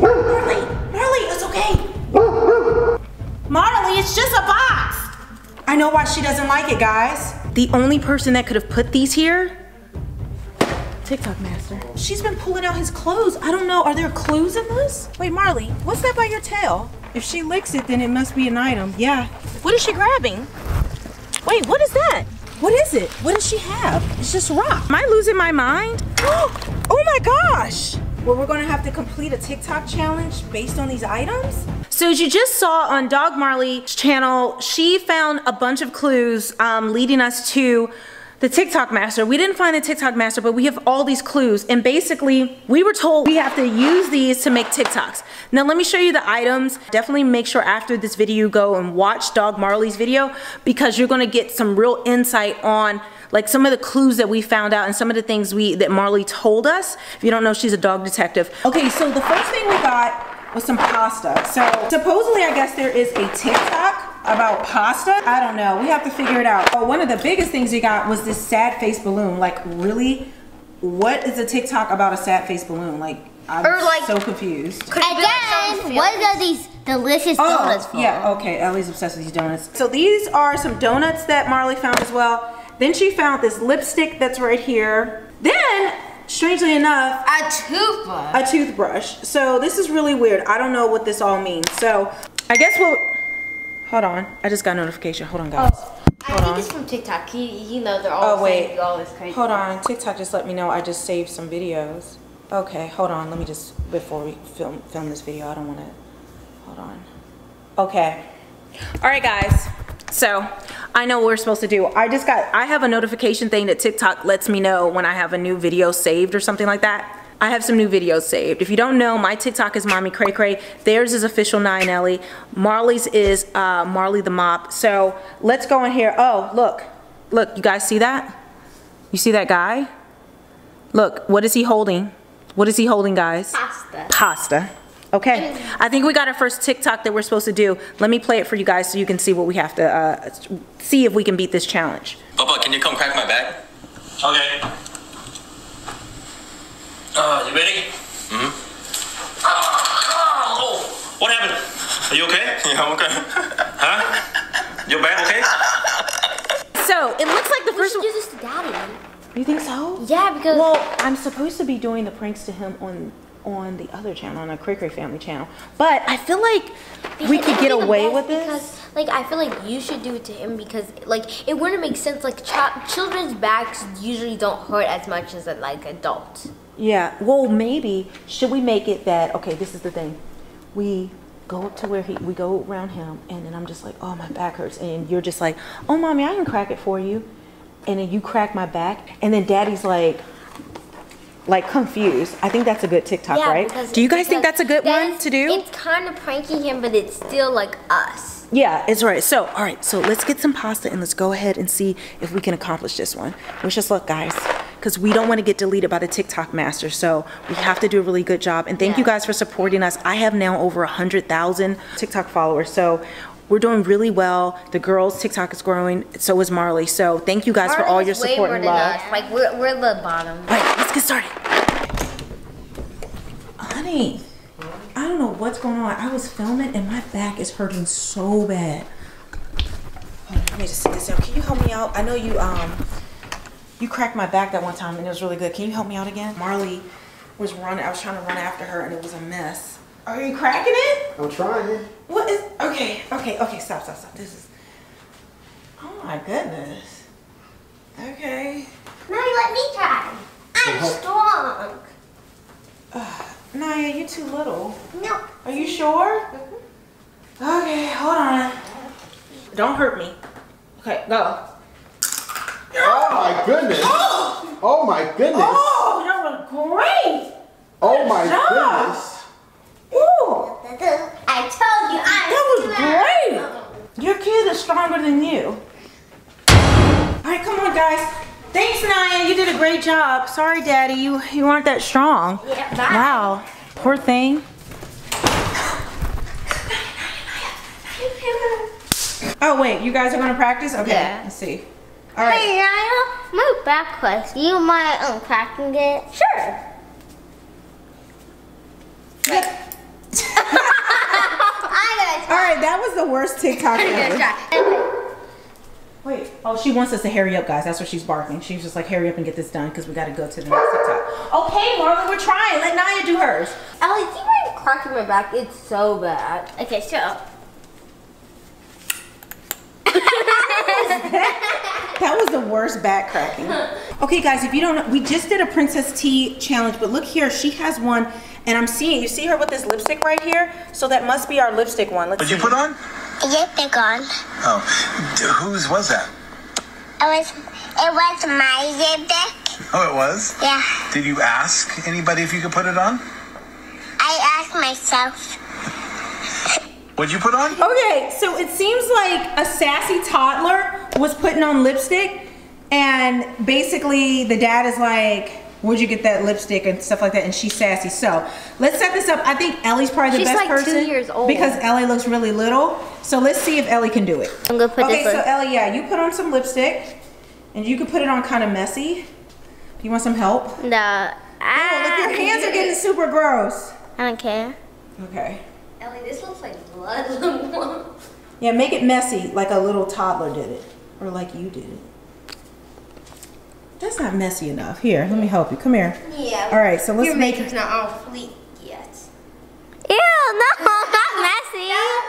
Marley, Marley, it's okay. Marley, it's just a box. I know why she doesn't like it, guys. The only person that could have put these here TikTok master. She's been pulling out his clothes. I don't know. Are there clues in this? Wait, Marley, what's that by your tail? If she licks it, then it must be an item. Yeah. What is she grabbing? Wait, what is that? What is it? What does she have? It's just rock. Am I losing my mind? Oh my gosh. Well, we're gonna have to complete a TikTok challenge based on these items. So as you just saw on Dog Marley's channel, she found a bunch of clues um, leading us to the TikTok master. We didn't find the TikTok master, but we have all these clues. And basically, we were told we have to use these to make TikToks. Now, let me show you the items. Definitely make sure after this video, you go and watch Dog Marley's video because you're gonna get some real insight on like some of the clues that we found out and some of the things we that Marley told us. If you don't know, she's a dog detective. Okay, so the first thing we got was some pasta. So supposedly, I guess there is a TikTok about pasta. I don't know. We have to figure it out. Oh, one of the biggest things we got was this sad face balloon. Like, really? What is a TikTok about a sad face balloon? Like, I'm Or, like- so confused. Again, what are these delicious oh, donuts for? Oh, yeah, okay. Elli's obsessed with these donuts. So these are some donuts that Marley found as well. Then she found this lipstick that's right here. Then, strangely enough, A toothbrush. a toothbrush. So this is really weird. I don't know what this all means. So I guess we'll, hold on. I just got a notification. Hold on, guys. Oh, I Hold think on. it's from TikTok. He, you know, they're all Oh, wait. all this crazy. Hold on. TikTok just let me know I just saved some videos. Okay, hold on. Let me just, before we film, film this video, I don't want to, hold on. Okay. All right, guys. So I know what we're supposed to do. I just got, I have a notification thing that TikTok lets me know when I have a new video saved or something like that. I have some new videos saved. If you don't know, my TikTok is Mommy Cray Cray. Theirs is official 9 Elli. Marley's is uh, Marley the Mop. So let's go in here. Oh, look. Look, you guys see that? You see that guy? Look, what is he holding? What is he holding, guys? Pasta. Pasta. Okay, I think we got our first TikTok that we're supposed to do. Let me play it for you guys so you can see what we have to, uh, see if we can beat this challenge. Papa, can you come crack my bag? Okay. Uh, you ready? Mm-hmm. Oh, what happened? Are you okay? Yeah, I'm okay. Huh? Your bag okay? So, it looks like the We first one. do this to Daddy. You think so? Yeah, because Well, I'm supposed to be doing the pranks to him on on the other channel, on the Cray Cray family channel. But I feel like we could get away with this. Because, like, I feel like you should do it to him because, like, it wouldn't make sense. Like, ch- children's backs usually don't hurt as much as a like adults. Yeah, well, maybe should we make it that okay? This is the thing, we go up to where he, we go around him, and then I'm just like, oh my back hurts, and you're just like, oh mommy, I can crack it for you, and then you crack my back, and then daddy's like, like confused. I think that's a good TikTok, right? because- Do you guys think that's a good that one is- to do? It's kind of pranking him, but it's still like us. Yeah, it's right. So, all right, so let's get some pasta and let's go ahead and see if we can accomplish this one. Wish us luck, guys, because we don't want to get deleted by the TikTok master. So we have to do a really good job. And thank you guys for supporting us. I have now over a hundred thousand TikTok followers. So we're doing really well. The girls' TikTok is growing. So is Marley. So thank you guys for all Marley's your way support more and than love. us. Like we're we're the bottom. All right, let's get started. Honey, I don't know what's going on. I was filming and my back is hurting so bad. On, let me just sit this down. Can you help me out? I know you um you cracked my back that one time and it was really good. Can you help me out again? Marley was running. I was trying to run after her and it was a mess. Are you cracking it? I'm trying. What is? Okay, okay, okay. Stop, stop, stop. This is. Oh my goodness. Okay. Mommy, let me try. I'm strong. Naiah, you're too little. No. Are you sure? Mhm. Okay, hold on. Don't hurt me. Okay, go. Oh my goodness. Oh oh my goodness. Oh, that was great. Oh my job. goodness. Ooh, I told you I'm that was great. Your kid is stronger than you. All right, come on, guys. Thanks, Naiah. You did a great job. Sorry, Daddy, you you weren't that strong. Yeah, bye. Wow, poor thing. Oh wait, you guys are gonna practice? Okay, Yeah. let's see. All right. Hey, Ryan, my back hurts. You mind uncracking it? Sure. Yep. That was the worst TikTok ever. Wait. Oh, she wants us to hurry up, guys. That's what she's barking. She's just like, hurry up and get this done because we got to go to the next TikTok. Okay, Marlon, we're trying. Let Naiah do hers. Elli, do you mind cracking my back? It's so bad. Okay, so. That was the worst back cracking. Okay, guys, if you don't know, we just did a Princess T challenge, but look here, she has one, and I'm seeing, you see her with this lipstick right here? So that must be our lipstick one. Let's What'd you put on? Lipstick on. Oh, d- whose was that? It was it was my lipstick. Oh, it was. Yeah. Did you ask anybody if you could put it on? I asked myself. What'd you put on? Okay, so it seems like a sassy toddler was putting on lipstick, and basically the dad is like, Where'd you get that lipstick and stuff like that? And she's sassy. So let's set this up. I think Elli's probably the She's best like two person years old. because Elli looks really little. So let's see if Elli can do it. I'm gonna put okay, this so one. Elli, yeah, you put on some lipstick, and you can put it on kind of messy. You want some help? No. Oh, look, your hands are getting super gross. I don't care. Okay. Elli, this looks like blood. Yeah, make it messy like a little toddler did it, or like you did it. That's not messy enough. Here, let me help you. Come here. yeah. All right, so let's Your make makeup's not on fleek yet. Ew, no, not messy.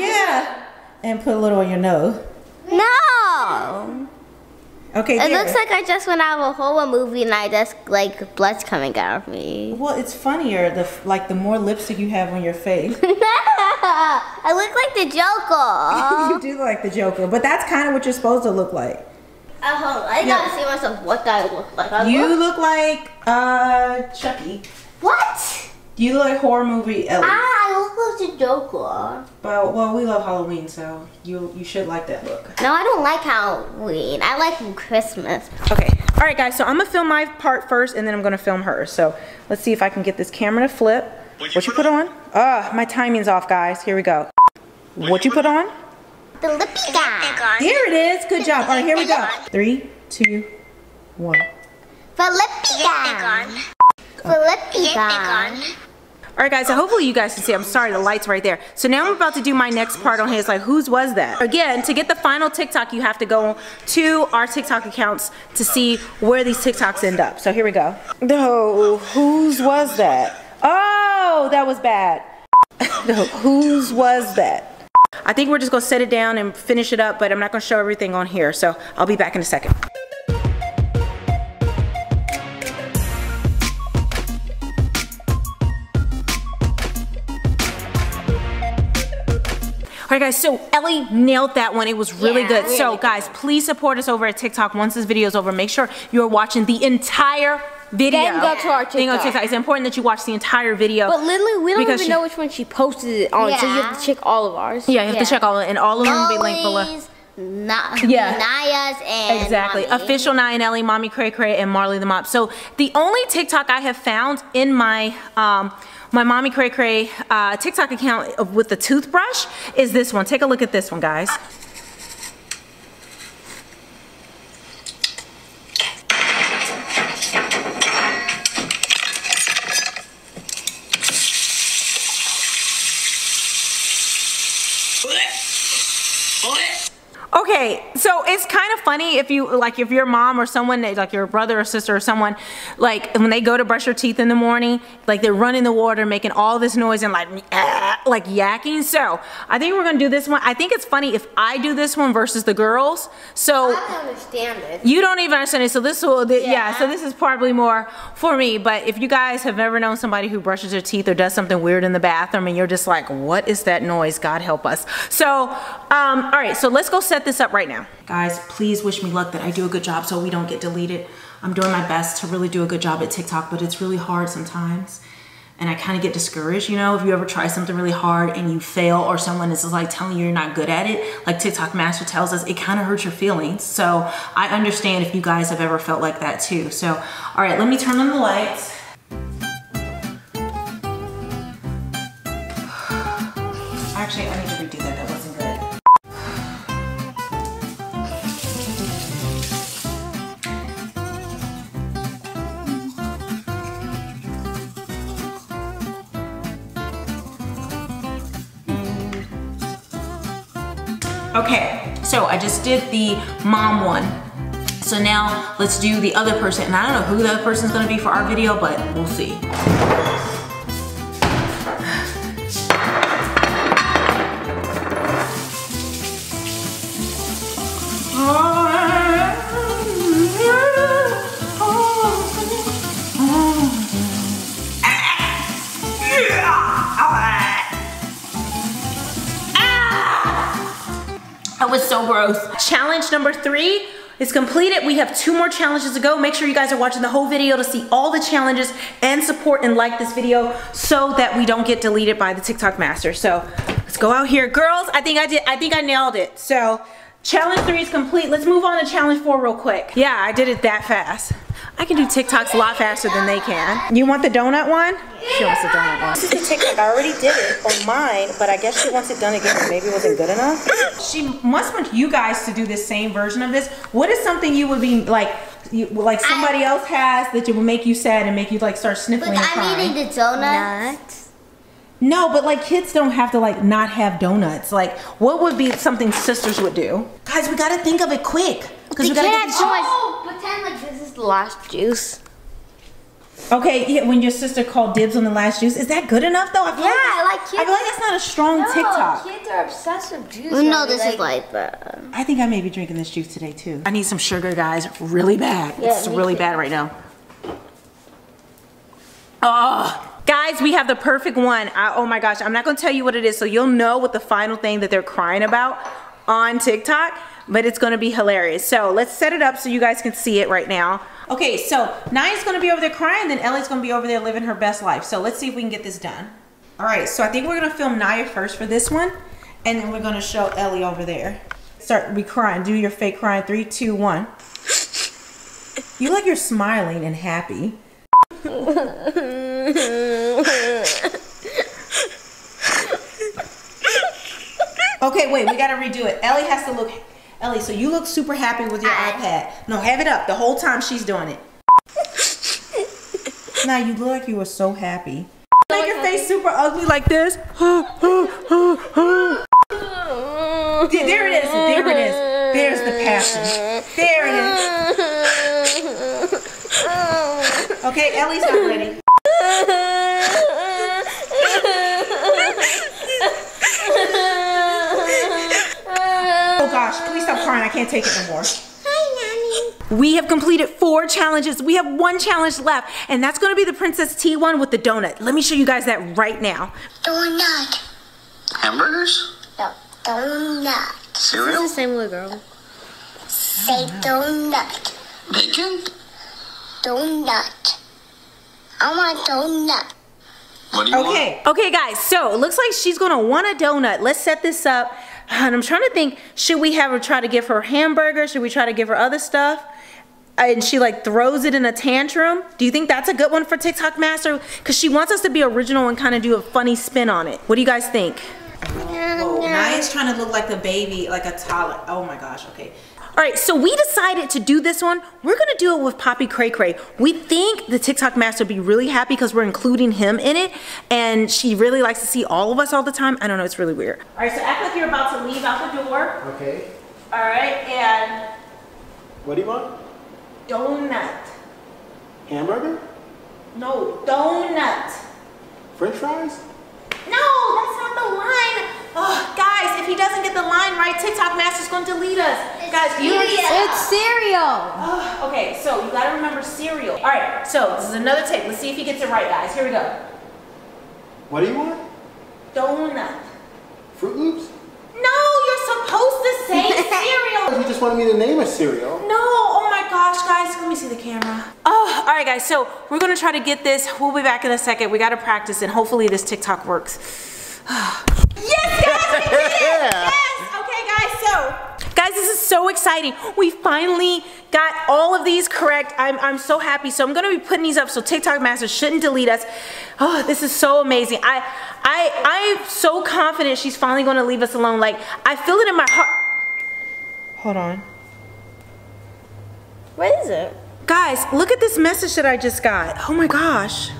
Yeah. And put a little on your nose. No. Okay. It there. looks like I just went out of a horror movie and I just like blood's coming out of me. Well, it's funnier the f- like the more lipstick you have on your face. I look like the Joker. you do look like the Joker, but that's kind of what you're supposed to look like. Uh, hold on. I gotta see myself what do I look like. I You look- look like uh Chucky. what? You look like horror movie Elli. Ah, I look like the Joker. But well, we love Halloween, so you you should like that look. no, I don't like Halloween. I like Christmas. Okay. All right, guys. So I'm gonna film my part first, and then I'm gonna film hers. So let's see if I can get this camera to flip. What'd What you you put put on? Ah, my timing's off, guys. Here we go. What you put on? The lippy guy. Lipstick. There it is. Good job. All right, here we go. Three, two, one. The lippy Lipstick guy. on. The lippy Lipstick on. All right, guys, so hopefully you guys can see. I'm sorry, the light's right there. So now I'm about to do my next part on his, like, whose was that? Again, to get the final TikTok, you have to go to our TikTok accounts to see where these TikToks end up. So here we go. No, whose was that? Oh, that was bad. no, whose was that? I think we're just gonna set it down and finish it up, but I'm not gonna show everything on here. So I'll be back in a second. All right, guys, so Elli nailed that one. It was really Yeah, good. really so, guys, please support us over at TikTok. Once this video is over, make sure you're watching the entire video. Then go to our Then go to TikTok. It's important that you watch the entire video. But literally, we don't even she- know which one she posted it on, so you have to check all of ours. yeah, you have to check all of it, and all of them will be linked below. Ollie's, Na- Yeah. Naiah's, and Exactly. Mommy. Official Naiah and Elli, Mommy Cray Cray, and Marley the Mop. So the only TikTok I have found in my um, my Mommy Cray Cray uh, TikTok account with the toothbrush is this one. Take a look at this one, guys. Okay, so it's kind of funny if you like if your mom or someone like your brother or sister or someone like when they go to brush their teeth in the morning, like they're running the water, making all this noise and like "Ah," like yakking. So I think we're gonna do this one. I think it's funny if I do this one versus the girls. So I don't understand it. you don't even understand it. So this will, yeah. Yeah. So this is probably more for me. But if you guys have ever known somebody who brushes their teeth or does something weird in the bathroom, and you're just like, "What is that noise?" God help us. So, um, all right. So let's go set this up right now, guys. Please wish me luck that I do a good job so we don't get deleted. I'm doing my best to really do a good job at TikTok, but it's really hard sometimes. And I kind of get discouraged, you know, if you ever try something really hard and you fail or someone is like telling you you're not good at it, like TikTok Master tells us, it kind of hurts your feelings. So I understand if you guys have ever felt like that too. So, all right, let me turn on the lights. Actually, I Okay, so I just did the mom one. So now let's do the other person. And I don't know who the other person's gonna be for our video, but we'll see. That was so gross. Challenge number three is completed. We have two more challenges to go. Make sure you guys are watching the whole video to see all the challenges and support and like this video so that we don't get deleted by the TikTok master. So let's go out here. Girls, I think I did, I think I nailed it. So challenge three is complete. Let's move on to challenge four real quick. Yeah, I did it that fast. I can do TikToks a lot faster than they can. You want the donut one? She wants the donut one. This is the TikTok. I already did it on mine, but I guess she wants it done again. Maybe it wasn't good enough. She must want you guys to do the same version of this. What is something you would be like, you, like somebody else has that would make you sad and make you like start sniffling Like and crying? I'm eating the donuts. No, but like kids don't have to like not have donuts. Like, what would be something sisters would do? Guys, we gotta think of it quick. Cause we gotta get these- Oh, pretend like this is the last juice. Okay, yeah, when your sister called dibs on the last juice, is that good enough though? I feel Yeah, like, I like I feel like that's not a strong TikTok. kids are obsessed with juice. We know right? this is like the. I think I may be drinking this juice today too. I need some sugar, guys, really bad. Yeah, it's really too. bad right now. Oh, guys, we have the perfect one. I, oh my gosh, I'm not gonna tell you what it is, so you'll know what the final thing that they're crying about on TikTok, but it's gonna be hilarious. So let's set it up so you guys can see it right now. Okay, so Naiah's gonna be over there crying, then Elli's gonna be over there living her best life. So let's see if we can get this done. All right, so I think we're gonna film Naiah first for this one, and then we're gonna show Elli over there. Start be crying. Do your fake crying. Three, two, one. You look like you're smiling and happy. Okay, wait, we gotta redo it. Elli has to look. Elli, so you look super happy with your iPad. No, have it up the whole time she's doing it. now you look like you were so happy. Make your face super ugly like this. There it is. There it is. There's the passion. There it is. Okay, Elli's not ready. Oh gosh, please stop crying. I can't take it no more. We have completed four challenges. We have one challenge left, and that's gonna be the Princess T one with the donut. Let me show you guys that right now. Donut. Hamburgers? No, donut. Cereal? same little girl. Say donut. Bacon? Donut. I want donut. What do you want? Okay, okay, guys. So it looks like she's gonna want a donut. Let's set this up. And I'm trying to think: should we have her try to give her hamburger? Should we try to give her other stuff? And she like throws it in a tantrum. Do you think that's a good one for TikTok Master? Because she wants us to be original and kind of do a funny spin on it. What do you guys think? Whoa, Naiah's trying to look like a baby, like a toddler. Oh my gosh, okay. All right, so we decided to do this one. We're gonna do it with Poppy Cray Cray. We think the TikTok master will be really happy because we're including him in it, and she really likes to see all of us all the time. I don't know, it's really weird. All right, so act like you're about to leave out the door. Okay. All right, and What do you want? donut. Hamburger? No, donut. French fries? No, that's not the line. Oh, guys, if he doesn't get the line right, TikTok master's gonna delete us. Guys, you already It's cereal. Oh, okay, so you gotta remember cereal. All right, so this is another take. Let's see if he gets it right, guys. Here we go. What do you want? Donut. Fruit Loops? No, you're supposed to say cereal. You just wanted me to name a cereal. No, oh my gosh, guys. Let me see the camera. Oh, all right, guys. So we're gonna try to get this. We'll be back in a second. We gotta practice, and hopefully this TikTok works. yes, guys, we did it. Yes. Okay, guys. So, guys, this is so exciting. We finally got all of these correct. I'm I'm so happy. So I'm gonna be putting these up so TikTok Master shouldn't delete us. Oh, this is so amazing. I I I'm so confident she's finally gonna leave us alone. Like I feel it in my heart. Hold on. What is it? Guys, look at this message that I just got. Oh my gosh.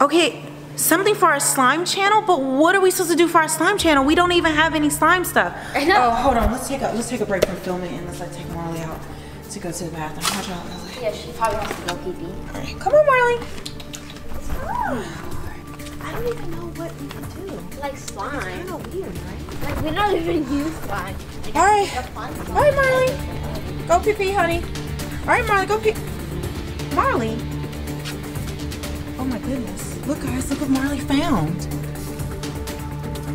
Okay, Something for our slime channel, but what are we supposed to do for our slime channel? We don't even have any slime stuff. I know. Oh, hold on. Let's take a let's take a break from filming and let's like take Marley out to go to the bathroom. Watch out, Lily. Yeah, she probably has to go pee pee. All right, come on, Marley. I don't even know what we can do. Like slime. Kind of weird, right? Like we don't even use slime. All right, all right, Marley. Go pee pee, honey. All right, Marley, go pee. Marley. Oh my goodness. Look, guys, look what Marley found.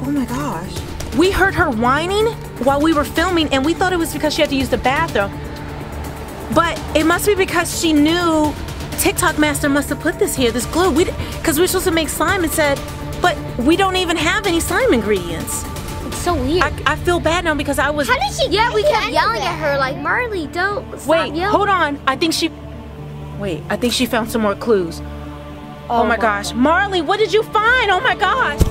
Oh my gosh. We heard her whining while we were filming, and we thought it was because she had to use the bathroom. But it must be because she knew TikTok Master must have put this here, this glue. We, because we were supposed to make slime and said, but we don't even have any slime ingredients. It's so weird. I, I feel bad now because I was. How did she yeah, we kept yelling at her like Marley, don't stop Wait, yelling. hold on. I think she. Wait, I think she found some more clues. Oh, my gosh. Marley, what did you find? Oh my gosh.